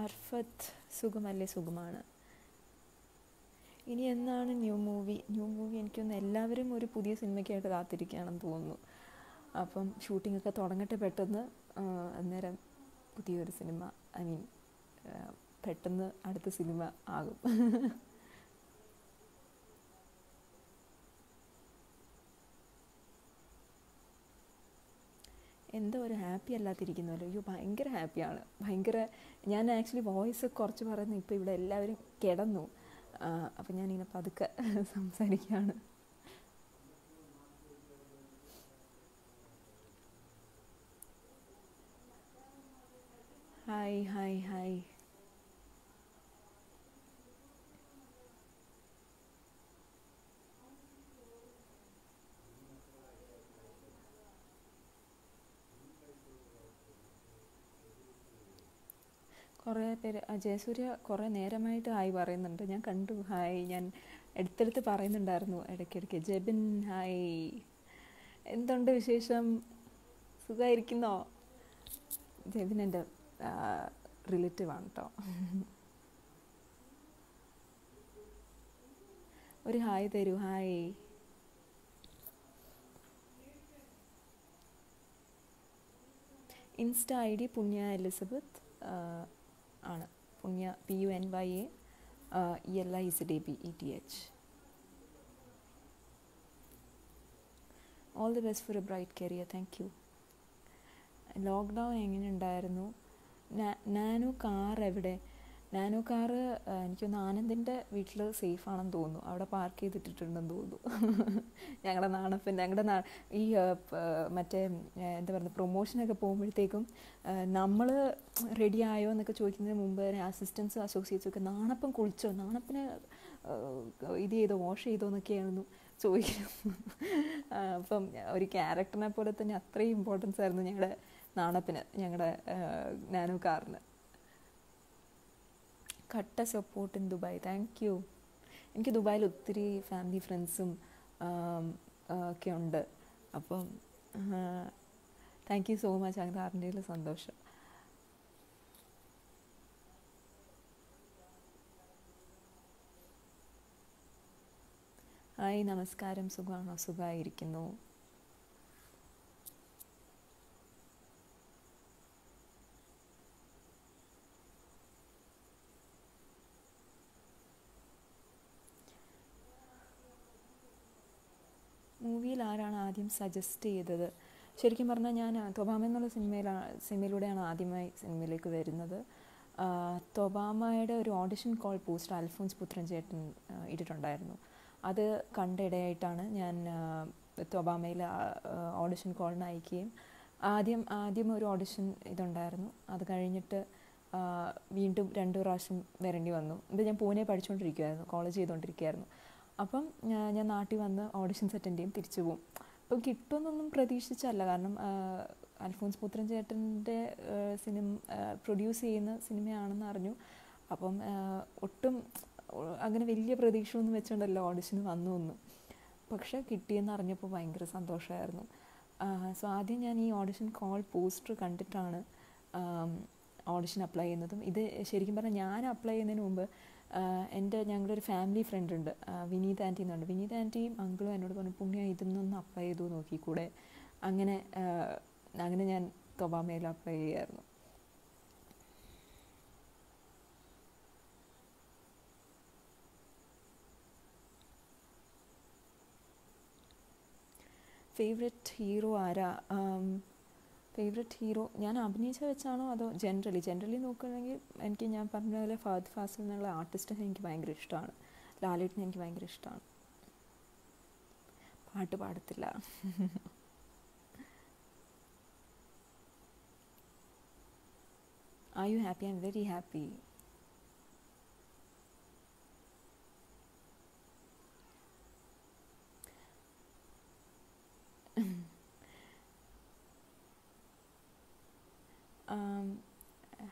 [SPEAKER 1] അർഫത്ത് സുഖമല്ലേ? സുഖമാണ്. ഇനി എന്നാണ് ന്യൂ മൂവി? ന്യൂ മൂവി എനിക്കൊന്ന് എല്ലാവരും ഒരു പുതിയ സിനിമയ്ക്കായിട്ട് കാത്തിരിക്കുകയാണെന്ന് തോന്നുന്നു. അപ്പം ഷൂട്ടിംഗ് ഒക്കെ തുടങ്ങട്ടെ പെട്ടെന്ന്. അന്നേരം പുതിയൊരു സിനിമ ഐ മീൻ പെട്ടെന്ന് അടുത്ത സിനിമ ആകും. എന്തോ ഒരു ഹാപ്പി അല്ലാതിരിക്കുന്നല്ലോ. അയ്യോ ഭയങ്കര ഹാപ്പിയാണ്. ഭയങ്കര ഞാൻ ആക്ച്വലി വോയിസ് കുറച്ച് പറയുന്നു ഇപ്പോൾ ഇവിടെ എല്ലാവരും കിടന്നു. അപ്പം ഞാനിങ്ങനെ പതുക്കെ സംസാരിക്കുകയാണ് ഹായ് ഹായ് ഹായ്. കുറേ പേര് ജയസൂര്യ കുറേ നേരമായിട്ട് ഹായ് പറയുന്നുണ്ട്. ഞാൻ കണ്ടു ഹായ്. ഞാൻ എടുത്തെടുത്ത് പറയുന്നുണ്ടായിരുന്നു ഇടയ്ക്കിടയ്ക്ക്. ജബിൻ ഹായ്. എന്തുണ്ട് വിശേഷം? സുഖമായിരിക്കുന്നോ ജബിൻ എന്റെ റിലേറ്റീവാണ് കേട്ടോ ഒരു ഹായ് തരൂ hi. Insta I D Punya Elizabeth ആണ്. Punya P U N Y A E L I C D B E T H all the best for a bright career thank you lockdown എങ്ങനെ ഉണ്ടായിരുന്നു nano car എവിടെ? Nano car എനിക്കൊന്ന് ആനന്ദിന്റെ വീട്ടിൽ safe ആണെന്ന് തോന്നുന്നു. അവിടെ പാർക്ക് ചെയ്തിട്ടിട്ടുണ്ടെന്ന് തോന്നുന്നു. ഞങ്ങളുടെ നാണപ്പൻ ഞങ്ങളുടെ നാ ഈ മറ്റേ എന്താ പറയുക പ്രൊമോഷനൊക്കെ പോകുമ്പോഴത്തേക്കും നമ്മൾ റെഡി ആയോ എന്നൊക്കെ ചോദിക്കുന്നതിന് മുമ്പ് അസിസ്റ്റൻസും അസോസിയേറ്റ്സും ഒക്കെ നാണപ്പം കുളിച്ചോ? നാണപ്പന് ഇത് ചെയ്തോ? വാഷ് ചെയ്തോ? എന്നൊക്കെയായിരുന്നു ചോദിക്കുന്നത് അപ്പം ഒരു ക്യാരക്ടറിനെ പോലെ തന്നെ അത്രയും ഇമ്പോർട്ടൻസ് ആയിരുന്നു ഞങ്ങളുടെ നാണപ്പിന് ഞങ്ങളുടെ നാനോ കാറിന്. കട്ട support in Dubai thank you എനിക്ക് ദുബായിൽ ഒത്തിരി ഫാമിലി ഫ്രണ്ട്സും ഒക്കെ ഉണ്ട്. അപ്പം താങ്ക് യു സോ മച്ച് അങ്ങനെ അറിഞ്ഞതിൽ സന്തോഷം. ഹായ് നമസ്കാരം. സുഖമാണോ? സുഖമായിരിക്കുന്നു. മൂവിയിൽ ആരാണ് ആദ്യം സജസ്റ്റ് ചെയ്തത്? ശരിക്കും പറഞ്ഞാൽ ഞാൻ തൊബാമ എന്നുള്ള സിനിമയിലാണ് സിനിമയിലൂടെയാണ് ആദ്യമായി സിനിമയിലേക്ക് വരുന്നത്. തൊബാമയുടെ ഒരു ഓഡിഷൻ കോൾ പോസ്റ്റർ അൽഫോൻസ് പുത്രൻ ചേട്ടൻ ഇട്ടിട്ടുണ്ടായിരുന്നു. അത് കണ്ടിടയായിട്ടാണ് ഞാൻ തൊബാമയിൽ ഓഡിഷൻ കോളിന് അയക്കുകയും ആദ്യം ആദ്യം ഒരു ഓഡിഷൻ ഇതുണ്ടായിരുന്നു. അത് കഴിഞ്ഞിട്ട് വീണ്ടും രണ്ട് പ്രാവശ്യം വരേണ്ടി വന്നു. ഇത് ഞാൻ പൂനെ പഠിച്ചുകൊണ്ടിരിക്കുമായിരുന്നു കോളേജ് ചെയ്തുകൊണ്ടിരിക്കുകയായിരുന്നു അപ്പം ഞാൻ നാട്ടിൽ വന്ന് ഓഡിഷൻസ് അറ്റൻഡ് ചെയ്യും തിരിച്ചു പോകും അപ്പം കിട്ടുമെന്നൊന്നും പ്രതീക്ഷിച്ചല്ല. കാരണം അൽഫോൻസ് പുത്രൻ ചേട്ടന്റെ സിനിമ പ്രൊഡ്യൂസ് ചെയ്യുന്ന സിനിമയാണെന്ന് അറിഞ്ഞു. അപ്പം ഒട്ടും അങ്ങനെ വലിയ പ്രതീക്ഷയൊന്നും വെച്ചുകൊണ്ടല്ല ഓഡിഷന് വന്നു ഒന്ന് പക്ഷേ കിട്ടിയെന്ന് അറിഞ്ഞപ്പോൾ ഭയങ്കര സന്തോഷമായിരുന്നു. സോ ആദ്യം ഞാൻ ഈ ഓഡിഷൻ കോൾ പോസ്റ്റർ കണ്ടിട്ടാണ് ഓഡിഷൻ അപ്ലൈ ചെയ്യുന്നതും. ഇത് ശരിക്കും പറഞ്ഞാൽ ഞാൻ അപ്ലൈ ചെയ്യുന്നതിന് മുമ്പ് എന്റെ ഞങ്ങളുടെ ഒരു ഫാമിലി ഫ്രണ്ട് ഉണ്ട് വിനീത ആന്റി എന്നുണ്ട്. വിനീത് ആന്റിയും അങ്കിളും എന്നോട് പറഞ്ഞു പുണ്യ ഇതൊന്നൊന്ന് അപ്ലൈ ചെയ്തു നോക്കിക്കൂടെ അങ്ങനെ അങ്ങനെ ഞാൻ തൊബാമയിൽ അപ്ലൈ ചെയ്യായിരുന്നു. ഫേവററ്റ് ഹീറോ ആരാ? ഫേവററ്റ് ഹീറോ ഞാൻ അഭിനയിച്ച വെച്ചാണോ അതോ ജനറലി ജനറലി നോക്കുകയാണെങ്കിൽ എനിക്ക് ഞാൻ പറഞ്ഞ പോലെ ഫഹദ് ഫാസിൽ എന്നുള്ള ആർട്ടിസ്റ്റിനെ എനിക്ക് ഭയങ്കര ഇഷ്ടമാണ്. ലാലേട്ടിനെ എനിക്ക് ഭയങ്കര ഇഷ്ടമാണ്. പാട്ട് പാടത്തില്ല. Are you happy I'm very happy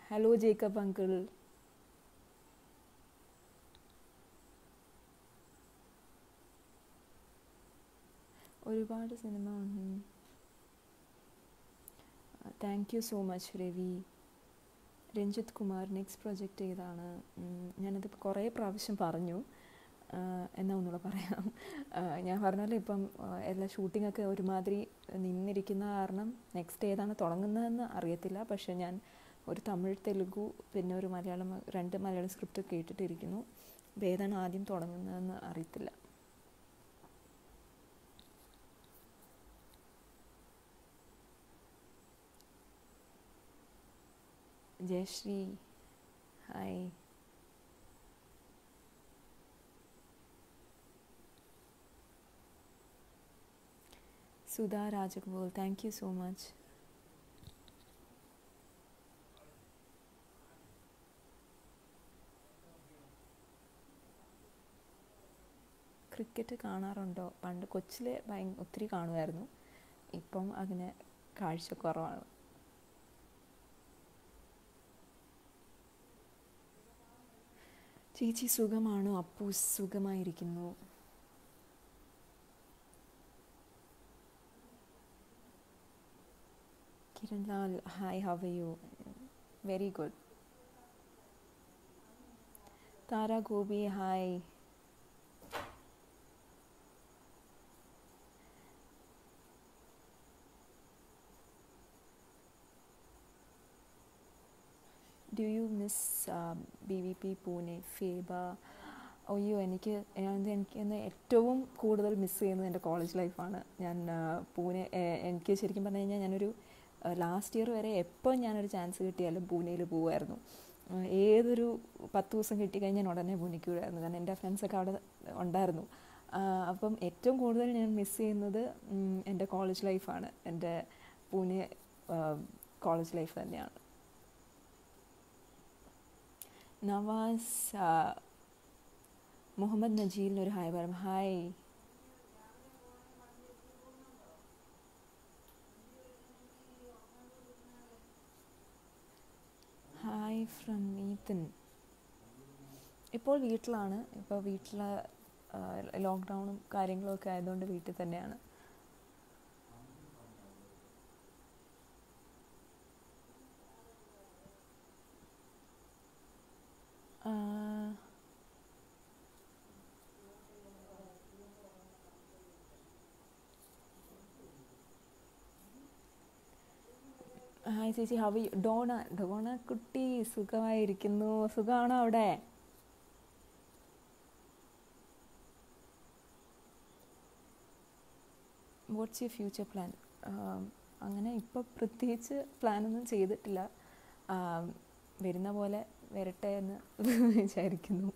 [SPEAKER 1] hello Jacob uncle ഒരുപാട് cinema thank you so much Ravi. Ranjith Kumar next project ഉം, ഞാനത് കുറേ പ്രാവശ്യം പറഞ്ഞു. എന്നാ ഒന്നുകൂടെ പറയാം. ഞാൻ പറഞ്ഞല്ലോ ഇപ്പം എല്ലാ ഷൂട്ടിങ്ങൊക്കെ ഒരുമാതിരി നിന്നിരിക്കുന്ന കാരണം നെക്സ്റ്റ് ഏതാണ് തുടങ്ങുന്നതെന്ന് അറിയത്തില്ല. പക്ഷേ ഞാൻ ഒരു തമിഴ് തെലുഗു പിന്നെ ഒരു മലയാളം രണ്ട് മലയാളം സ്ക്രിപ്റ്റ് കേട്ടിട്ടിരിക്കുന്നു. അപ്പോൾ ഏതാണ് ആദ്യം തുടങ്ങുന്നതെന്ന് അറിയത്തില്ല. Jayashree hi. Sudha Rajagopal thank you so much cricket കാണാറുണ്ടോ? പണ്ട് കൊച്ചിലെ ഭയ ഒത്തിരി കാണുമായിരുന്നു. ഇപ്പം അതിന് കാഴ്ച കുറവാണ്. ചേച്ചി സുഖമാണോ? അപ്പു സുഖമായിരിക്കുന്നു. Kiran Lal hi how you? Very good. Thara Gopi hi. Do you miss B V P Pune Feba അയ്യോ എനിക്ക് ഞാൻ ഏറ്റവും കൂടുതൽ മിസ് ചെയ്യുന്നത് എന്റെ കോളേജ് ലൈഫാണ് ഞാൻ പൂനെ എനിക്ക് ശരിക്കും പറഞ്ഞു കഴിഞ്ഞാൽ ഞാനൊരു ലാസ്റ്റ് ഇയർ വരെ എപ്പോൾ ഞാനൊരു ചാൻസ് കിട്ടിയാലും പൂനെയിൽ പോകുമായിരുന്നു ഏതൊരു പത്ത് ദിവസം കിട്ടിക്കഴിഞ്ഞാൽ ഉടനെ പൂനെക്ക് വിടുമായിരുന്നു കാരണം എന്റെ ഫ്രണ്ട്സൊക്കെ അവിടെ ഉണ്ടായിരുന്നു. അപ്പം ഏറ്റവും കൂടുതൽ ഞാൻ മിസ് ചെയ്യുന്നത് എന്റെ കോളേജ് ലൈഫാണ് എന്റെ പൂനെ കോളേജ് ലൈഫ് തന്നെയാണ്. നവാസ് മുഹമ്മദ് നജീലിനൊരു ഹായ് പറയാം ഹായ് ഹായ് ഫ്രം ഈത്തൻ. ഇപ്പോൾ വീട്ടിലാണ്. ഇപ്പോൾ വീട്ടിൽ ലോക്ക്ഡൗണും കാര്യങ്ങളൊക്കെ ആയതുകൊണ്ട് വീട്ടിൽ തന്നെയാണ്. ആഹ് ഹായ് ചേച്ചി യു ഡോണ ഡോണ കുട്ടി സുഖമായിരിക്കുന്നു. സുഖമാണോ അവിടെ? വാട്ട്സ് യു ഫ്യൂച്ചർ പ്ലാൻ അങ്ങനെ ഇപ്പോൾ പ്രത്യേകിച്ച് പ്ലാനൊന്നും ചെയ്തിട്ടില്ല. വരുന്ന പോലെ വരട്ടെ എന്ന് വിചാരിക്കുന്നു.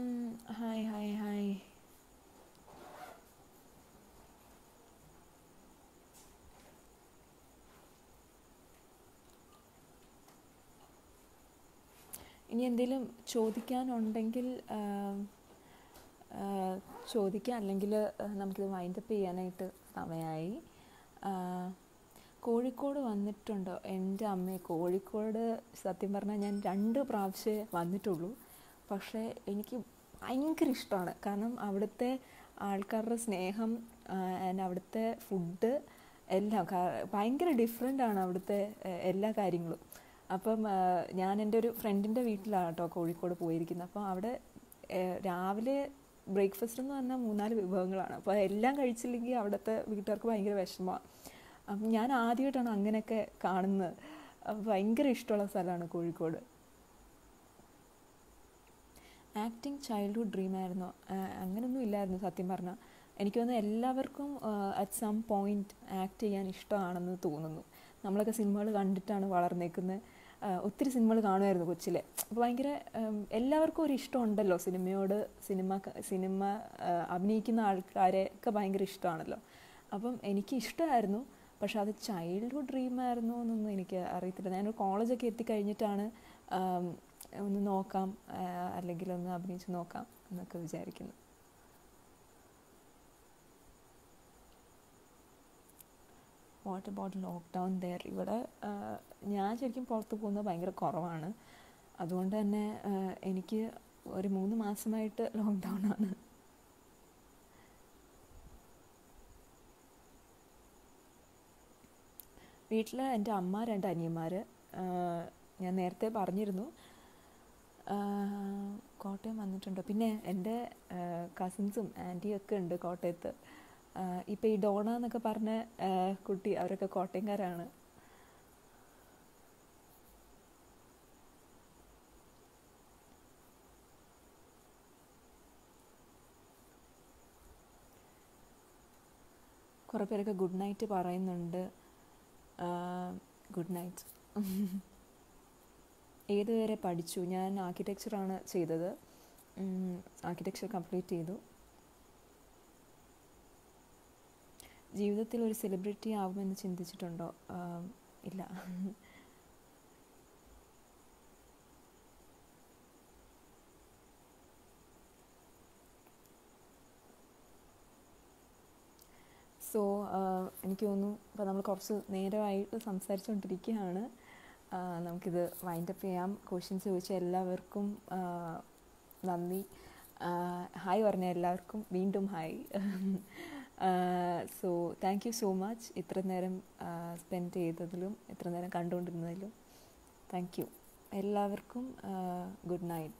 [SPEAKER 1] ഉം, ഹായ് ഹായ് ഹായ്. ഇനി എന്തെങ്കിലും ചോദിക്കാനുണ്ടെങ്കിൽ ചോദിക്കാം. അല്ലെങ്കിൽ നമുക്കിത് വൈൻഡപ്പ് ചെയ്യാനായിട്ട് സമയമായി കോഴിക്കോട് വന്നിട്ടുണ്ടോ? എന്റെ അമ്മേ കോഴിക്കോട് സത്യം പറഞ്ഞാൽ ഞാൻ രണ്ട് പ്രാവശ്യമേ വന്നിട്ടുള്ളൂ. പക്ഷേ എനിക്ക് ഭയങ്കര ഇഷ്ടമാണ്. കാരണം അവിടുത്തെ ആൾക്കാരുടെ സ്നേഹം ആൻഡ് അവിടുത്തെ ഫുഡ് എല്ലാം ഭയങ്കര ഡിഫറെന്റ് ആണ് അവിടുത്തെ എല്ലാ കാര്യങ്ങളും. അപ്പം ഞാൻ എന്റെ ഒരു ഫ്രണ്ടിന്റെ വീട്ടിലാണ് കേട്ടോ കോഴിക്കോട് പോയിരിക്കുന്നത്. അപ്പോൾ അവിടെ രാവിലെ ബ്രേക്ക്ഫാസ്റ്റ് എന്ന് പറഞ്ഞാൽ മൂന്നാൽ വിഭവങ്ങളാണ്. അപ്പോൾ എല്ലാം കഴിച്ചില്ലെങ്കിൽ അവിടുത്തെ വീട്ടുകാർക്ക് ഭയങ്കര വിഷമമാണ്. അപ്പം ഞാൻ ആദ്യമായിട്ടാണ് അങ്ങനെയൊക്കെ കാണുന്നത്. ഭയങ്കര ഇഷ്ടമുള്ള സ്ഥലമാണ് കോഴിക്കോട്. ആക്ടിങ് ചൈൽഡ്ഹുഡ് ഡ്രീമായിരുന്നു അങ്ങനെയൊന്നും ഇല്ലായിരുന്നു സത്യം പറഞ്ഞാൽ എനിക്ക് തോന്നുന്നു എല്ലാവർക്കും അറ്റ് സം പോയിന്റ് ആക്ട് ചെയ്യാൻ ഇഷ്ടമാണെന്ന് തോന്നുന്നു. നമ്മളൊക്കെ സിനിമകൾ കണ്ടിട്ടാണ് വളർന്നേക്കുന്നത് ഒത്തിരി സിനിമകൾ കാണുമായിരുന്നു കൊച്ചിലെ. അപ്പോൾ ഭയങ്കര എല്ലാവർക്കും ഒരു ഇഷ്ടമുണ്ടല്ലോ സിനിമയോട് സിനിമ സിനിമ അഭിനയിക്കുന്ന ആൾക്കാരെ ഒക്കെ ഭയങ്കര ഇഷ്ടമാണല്ലോ. അപ്പം എനിക്ക് ഇഷ്ടമായിരുന്നു. പക്ഷേ അത് ചൈൽഡ്ഹുഡ് ഡ്രീമായിരുന്നു എന്നൊന്നും എനിക്ക് അറിയത്തില്ല. ഞാനൊരു കോളേജൊക്കെ എത്തിക്കഴിഞ്ഞിട്ടാണ് ഒന്ന് നോക്കാം അല്ലെങ്കിൽ ഒന്ന് അഭിനയിച്ച് നോക്കാം എന്നൊക്കെ വിചാരിക്കുന്നു. വാട്ട് അബൌട്ട് ലോക്ക്ഡൗൺ ദർ ഇവിടെ ഞാൻ ശരിക്കും പുറത്ത് പോകുന്നത് ഭയങ്കര കുറവാണ്. അതുകൊണ്ട് തന്നെ എനിക്ക് ഒരു മൂന്ന് മാസമായിട്ട് ലോക്ക്ഡൗൺ ആണ്. വീട്ടിൽ എന്റെ അമ്മ രണ്ട് അനിയന്മാർ ഞാൻ നേരത്തെ പറഞ്ഞിരുന്നു. കോട്ടയം വന്നിട്ടുണ്ടോ? പിന്നെ എന്റെ കസിൻസും ഒക്കെ ഉണ്ട് കോട്ടയത്ത്. ഇപ്പം ഈ ഡോണ എന്നൊക്കെ പറഞ്ഞ കുട്ടി അവരൊക്കെ കോട്ടയംകാരാണ്. കുറേ പേരൊക്കെ ഗുഡ് നൈറ്റ് പറയുന്നുണ്ട്. ഗുഡ് നൈറ്റ് ഏതുവരെ പഠിച്ചു? ഞാൻ ആർക്കിടെക്ചറാണ് ചെയ്തത്. ആർക്കിടെക്ചർ കംപ്ലീറ്റ് ചെയ്തു. ജീവിതത്തിൽ ഒരു സെലിബ്രിറ്റി ആകുമെന്ന് ചിന്തിച്ചിട്ടുണ്ടോ? ഇല്ല. സോ എനിക്ക് തോന്നുന്നു ഇപ്പോൾ നമ്മൾ കുറച്ച് നേരമായിട്ട് സംസാരിച്ചുകൊണ്ടിരിക്കുകയാണ് നമുക്കിത് വൈൻഡപ്പ് ചെയ്യാം. ക്വസ്റ്റ്യൻസ് ചോദിച്ച എല്ലാവർക്കും നന്ദി. ഹായ് പറഞ്ഞ എല്ലാവർക്കും വീണ്ടും hi so thank you so much ഇത്ര നേരം സ്പെൻഡ് ചെയ്തതിലും ഇത്ര നേരം കണ്ടുകൊണ്ടിരുന്നതിലും താങ്ക് യു എല്ലാവർക്കും ഗുഡ് നൈറ്റ്